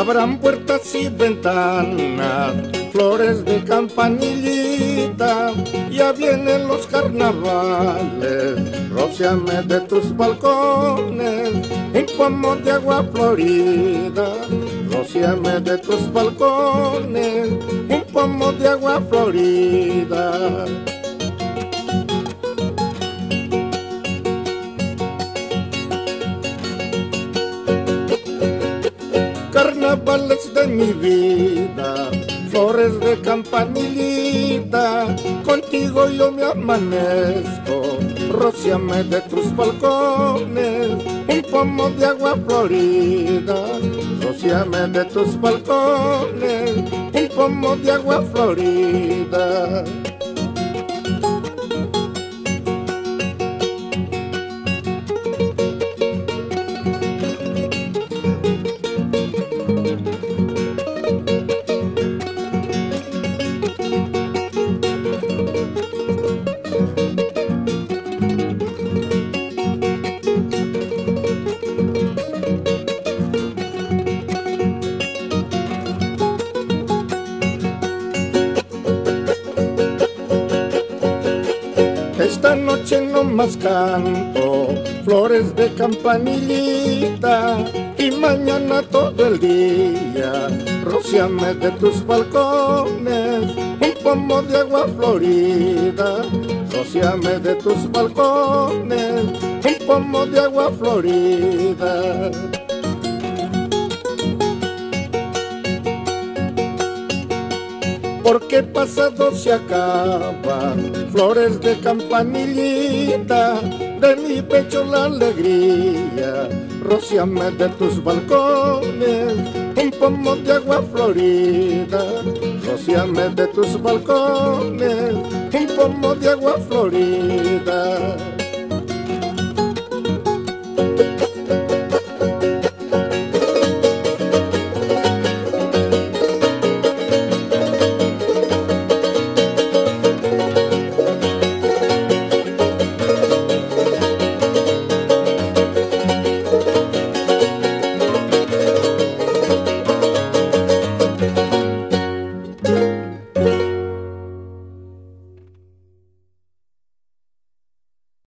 Abran puertas y ventanas, flores de campanillita, ya vienen los carnavales, rociame de tus balcones, un pomo de agua florida, rociame de tus balcones, un pomo de agua florida. Carnavales de mi vida, flores de campanilita, contigo yo me amanezco, rociame de tus balcones, un pomo de agua florida, rociame de tus balcones, un pomo de agua florida. Esta noche no más canto flores de campanillita y mañana todo el día rociame de tus balcones un pomo de agua florida rociame de tus balcones un pomo de agua florida porque pasado se acaban flores de campanillita, de mi pecho la alegría, rociame de tus balcones, un pomo de agua florida, rociame de tus balcones, un pomo de agua florida.